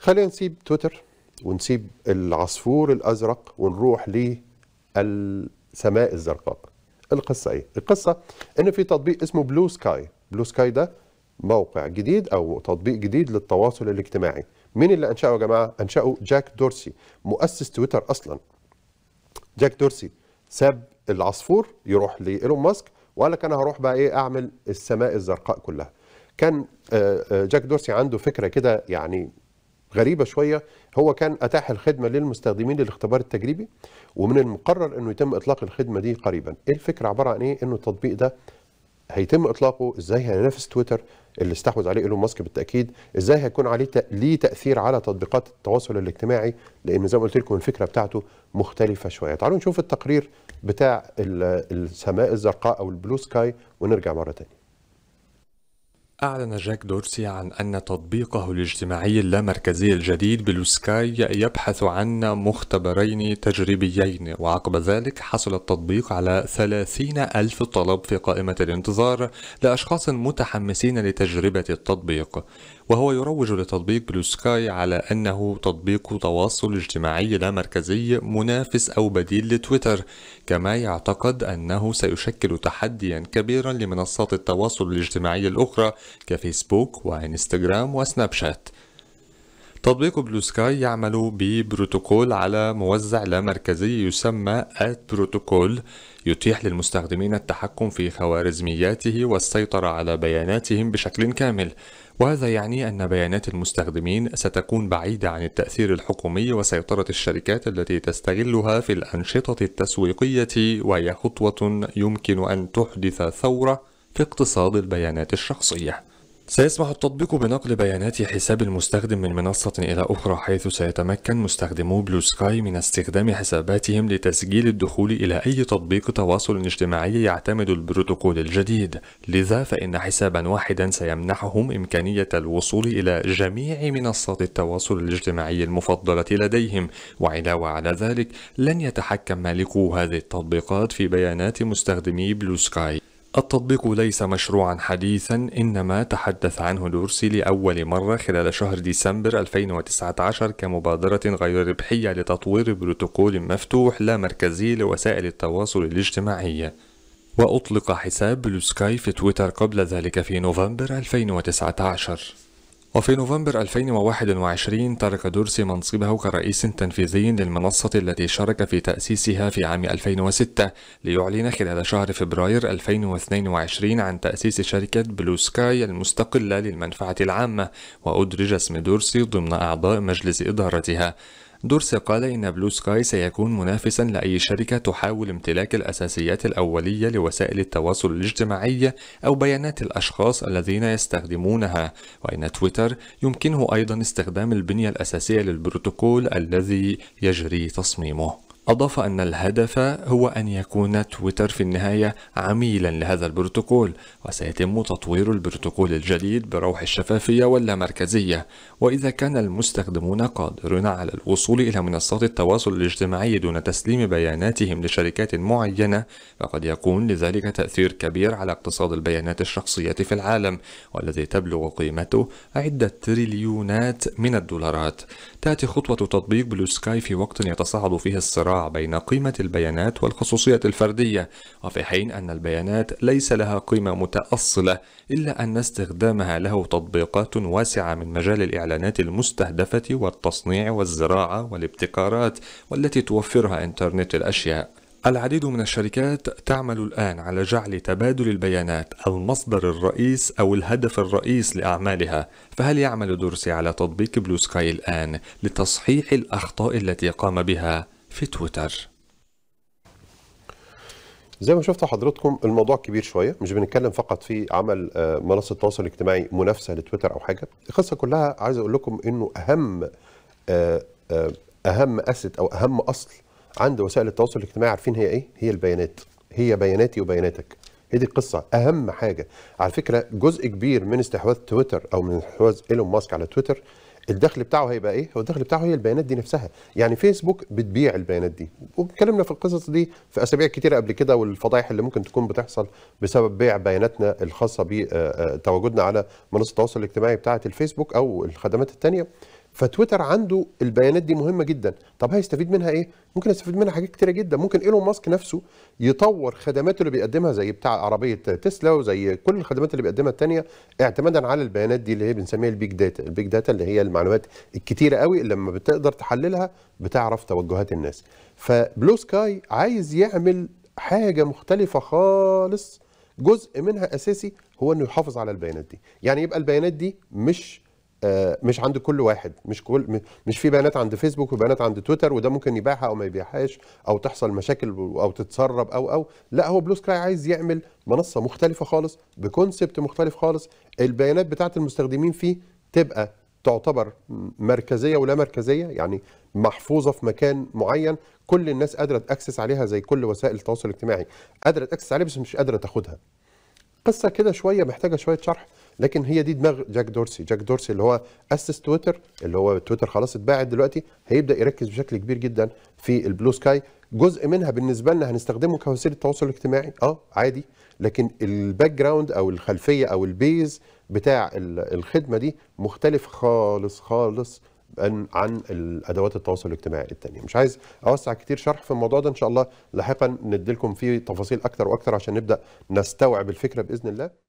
خلينا نسيب تويتر ونسيب العصفور الأزرق ونروح للسماء الزرقاء. القصة إيه؟ القصة إن في تطبيق اسمه بلو سكاي بلو سكاي ده موقع جديد أو تطبيق جديد للتواصل الاجتماعي. مين اللي أنشأه يا جماعة؟ أنشأه جاك دورسي مؤسس تويتر أصلا. جاك دورسي ساب العصفور يروح لإيلون ماسك وقال لك أنا هروح بقى إيه؟ أعمل السماء الزرقاء كلها. كان آه، آه، جاك دورسي عنده فكرة كده يعني غريبة شوية هو كان أتاح الخدمة للمستخدمين للاختبار التجريبي ومن المقرر إنه يتم إطلاق الخدمة دي قريبا. إيه الفكرة؟ عبارة عن إيه؟ إنه التطبيق ده هيتم إطلاقه إزاي هينافس تويتر؟ اللي استحوذ عليه إيلون ماسك بالتأكيد. إزاي هيكون عليه ليه تأثير على تطبيقات التواصل الاجتماعي؟ لأن زي ما قلت لكم الفكرة بتاعته مختلفة شوية. تعالوا نشوف التقرير بتاع ال- السماء الزرقاء أو البلو سكاي ونرجع مرة تانية. أعلن جاك دورسي عن أن تطبيقه الاجتماعي اللامركزي الجديد بلو سكاي يبحث عن مختبرين تجريبيين وعقب ذلك حصل التطبيق على 30 ألف طلب في قائمة الانتظار لأشخاص متحمسين لتجربة التطبيق. وهو يروج لتطبيق بلو سكاي على أنه تطبيق تواصل اجتماعي لا مركزي منافس أو بديل لتويتر كما يعتقد أنه سيشكل تحديا كبيرا لمنصات التواصل الاجتماعي الأخرى كفيسبوك وإنستغرام وسناب شات تطبيق بلو سكاي يعمل ببروتوكول على موزع لا مركزي يسمى AT Protocol يتيح للمستخدمين التحكم في خوارزمياته والسيطرة على بياناتهم بشكل كامل. وهذا يعني أن بيانات المستخدمين ستكون بعيدة عن التأثير الحكومي وسيطرة الشركات التي تستغلها في الأنشطة التسويقية وهي خطوة يمكن أن تحدث ثورة في اقتصاد البيانات الشخصية. سيسمح التطبيق بنقل بيانات حساب المستخدم من منصة إلى أخرى حيث سيتمكن مستخدمو بلو سكاي من استخدام حساباتهم لتسجيل الدخول إلى أي تطبيق تواصل اجتماعي يعتمد البروتوكول الجديد. لذا فإن حسابا واحدا سيمنحهم إمكانية الوصول إلى جميع منصات التواصل الاجتماعي المفضلة لديهم. وعلاوة على ذلك لن يتحكم مالكو هذه التطبيقات في بيانات مستخدمي بلو سكاي التطبيق ليس مشروعا حديثا إنما تحدث عنه دورسي لأول مرة خلال شهر ديسمبر 2019 كمبادرة غير ربحية لتطوير بروتوكول مفتوح لا مركزي لوسائل التواصل الاجتماعي. وأطلق حساب بلو سكاي في تويتر قبل ذلك في نوفمبر 2019 وفي نوفمبر 2021 ترك دورسي منصبه كرئيس تنفيذي للمنصة التي شارك في تأسيسها في عام 2006 ليعلن خلال شهر فبراير 2022 عن تأسيس شركة بلو سكاي المستقلة للمنفعة العامة وأدرج اسم دورسي ضمن أعضاء مجلس إدارتها. دورسي قال إن بلو سكاي سيكون منافسا لأي شركة تحاول امتلاك الأساسيات الأولية لوسائل التواصل الاجتماعي أو بيانات الأشخاص الذين يستخدمونها. وإن تويتر يمكنه أيضا استخدام البنية الأساسية للبروتوكول الذي يجري تصميمه. أضاف أن الهدف هو أن يكون تويتر في النهاية عميلا لهذا البروتوكول وسيتم تطوير البروتوكول الجديد بروح الشفافية واللامركزية. وإذا كان المستخدمون قادرون على الوصول إلى منصات التواصل الاجتماعي دون تسليم بياناتهم لشركات معينة فقد يكون لذلك تأثير كبير على اقتصاد البيانات الشخصية في العالم والذي تبلغ قيمته عدة تريليونات من الدولارات. تأتي خطوة تطبيق بلو سكاي في وقت يتصاعد فيه الصراع بين قيمة البيانات والخصوصية الفردية وفي حين أن البيانات ليس لها قيمة متأصلة إلا أن استخدامها له تطبيقات واسعة من مجال الإعلانات المستهدفة والتصنيع والزراعة والابتكارات والتي توفرها إنترنت الأشياء. العديد من الشركات تعمل الآن على جعل تبادل البيانات المصدر الرئيس أو الهدف الرئيس لأعمالها. فهل يعمل دورسي على تطبيق بلو سكاي الآن لتصحيح الأخطاء التي قام بها؟ في تويتر؟ زي ما شفتوا حضراتكم الموضوع كبير شوية. مش بنتكلم فقط في عمل آه، منصة تواصل اجتماعي منافسة لتويتر أو حاجة. القصة كلها عايز أقول لكم إنه أهم آه، آه، أهم اسد أو أهم أصل عند وسائل التواصل الاجتماعي عارفين هي إيه؟ هي البيانات. هي بياناتي وبياناتك. هي دي القصة. أهم حاجة. على فكرة جزء كبير من استحواذ تويتر أو من استحواذ إيلون ماسك على تويتر الدخل بتاعه هيبقى إيه؟ هو الدخل بتاعه هي البيانات دي نفسها، يعني فيسبوك بتبيع البيانات دي، واتكلمنا في القصص دي في أسابيع كتيرة قبل كده والفضايح اللي ممكن تكون بتحصل بسبب بيع بياناتنا الخاصة بتواجدنا على منصة التواصل الاجتماعي بتاعة الفيسبوك أو الخدمات الثانية. فتويتر عنده البيانات دي مهمة جدا. طب هيستفيد منها إيه؟ ممكن يستفيد منها حاجات كتيرة جدا. ممكن إيلون ماسك نفسه يطور خدماته اللي بيقدمها زي بتاع عربية تسلا وزي كل الخدمات اللي بيقدمها التانية اعتمادا على البيانات دي اللي هي بنسميها ال big data. ال big data اللي هي المعلومات الكتيرة قوي اللي لما بتقدر تحللها بتعرف توجهات الناس. فبلو سكاي عايز يعمل حاجة مختلفة خالص. جزء منها أساسي هو إنه يحافظ على البيانات دي. يعني يبقى البيانات دي مش مش عند كل واحد. مش كل مش في بيانات عند فيسبوك وبيانات عند تويتر وده ممكن يبيعها أو ما يبيعهاش أو تحصل مشاكل أو تتسرب أو أو. لا هو بلو سكاي عايز يعمل منصة مختلفة خالص ب concept مختلف خالص. البيانات بتاعت المستخدمين فيه تبقى تعتبر مركزية ولا مركزية يعني محفوظة في مكان معين. كل الناس قادرة ت access عليها زي كل وسائل التواصل الاجتماعي. قادرة ت access عليها بس مش قادرة تاخدها. قصة كده شوية محتاجة شوية شرح. لكن هي دي دماغ جاك دورسي. جاك دورسي اللي هو أسس تويتر اللي هو تويتر خلاص اتباعت دلوقتي هيبدأ يركز بشكل كبير جدا في البلو سكاي. جزء منها بالنسبة لنا هنستخدمه كوسيلة تواصل اجتماعي. آه عادي. لكن ال background أو الخلفية أو ال base بتاع ال- الخدمة دي مختلف خالص خالص عن عن الأدوات التواصل الاجتماعي التانية. مش عايز أوسع كتير شرح في الموضوع ده إن شاء الله لاحقا نديلكم فيه تفاصيل أكتر وأكتر عشان نبدأ نستوعب الفكرة بإذن الله.